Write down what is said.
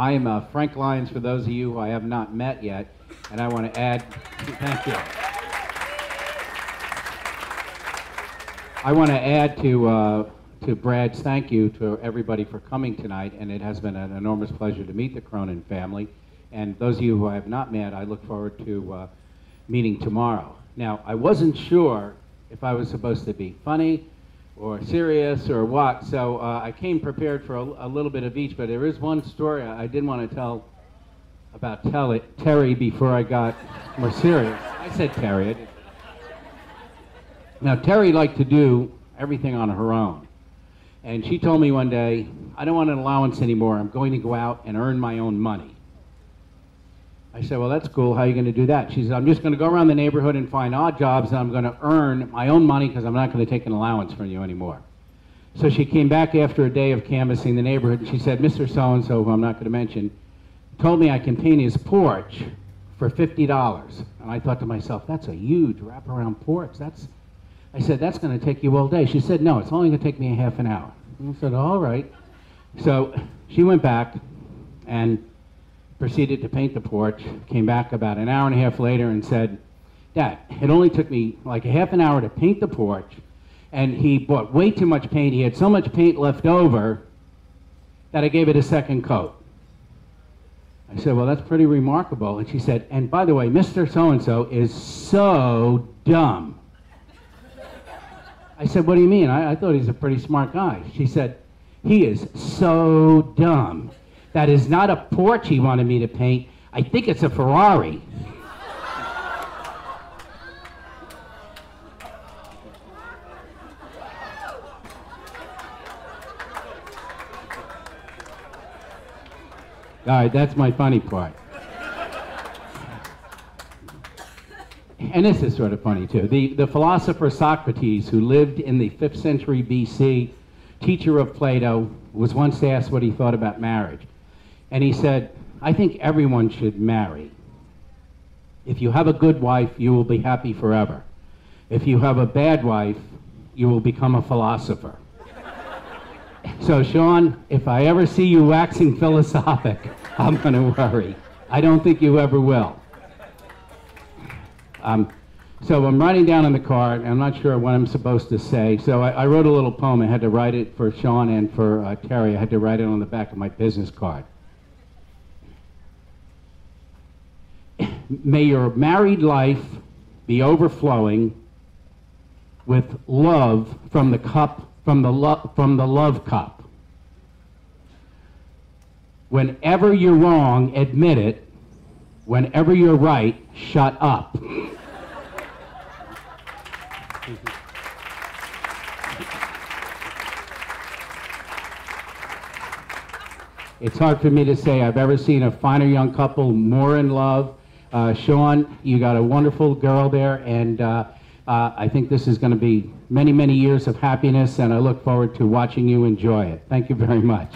I am uh, Frank Lyons for those of you who I have not met yet, and I want to add, thank you. I want to add to, uh, to Brad's thank you to everybody for coming tonight, and it has been an enormous pleasure to meet the Cronin family. And those of you who I have not met, I look forward to uh, meeting tomorrow. Now, I wasn't sure if I was supposed to be funny or serious or what, so uh, I came prepared for a, a, little bit of each, but there is one story I did want to tell about Terry before I got more serious. I said Terry. I now, Terry liked to do everything on her own. And she told me one day, I don't want an allowance anymore. I'm going to go out and earn my own money. I said, well, that's cool. How are you going to do that? She said, I'm just going to go around the neighborhood and find odd jobs, and I'm going to earn my own money because I'm not going to take an allowance from you anymore. So she came back after a day of canvassing the neighborhood, and she said, Mr. So-and-so, who I'm not going to mention, told me I can paint his porch for $50. And I thought to myself, that's a huge wraparound porch. That's I said, that's going to take you all day. She said, no, it's only going to take me a half an hour. I said, all right. So she went back and proceeded to paint the porch, came back about an hour and a half later and said, Dad, it only took me like a half an hour to paint the porch, and he bought way too much paint. He had so much paint left over that I gave it a second coat. I said, well, that's pretty remarkable. And she said, and by the way, Mr. So-and-so is so dumb. I said, What do you mean? I, I thought he's a pretty smart guy. She said, He is so dumb. That is not a porch he wanted me to paint. I think it's a Ferrari. All right, that's my funny part. and this is sort of funny too. The, the philosopher Socrates, who lived in the 5th century BC, teacher of Plato, was once asked what he thought about marriage. And he said, I think everyone should marry. If you have a good wife, you will be happy forever. If you have a bad wife, you will become a philosopher. so, Sean, if I ever see you waxing philosophic, I'm going to worry. I don't think you ever will. Um, so I'm writing down in the card, I'm not sure what I'm supposed to say. So I, I, wrote a little poem. I had to write it for Sean and for uh, Terry. I had to write it on the back of my business card. May your married life be overflowing with love from the cup, from the, lo- from the love cup. Whenever you're wrong, admit it. Whenever you're right, shut up. It's hard for me to say I've ever seen a finer young couple more in love. Uh, Sean, you got a wonderful girl there, and uh, uh, I think this is going to be many, many years of happiness, and I look forward to watching you enjoy it. Thank you very much.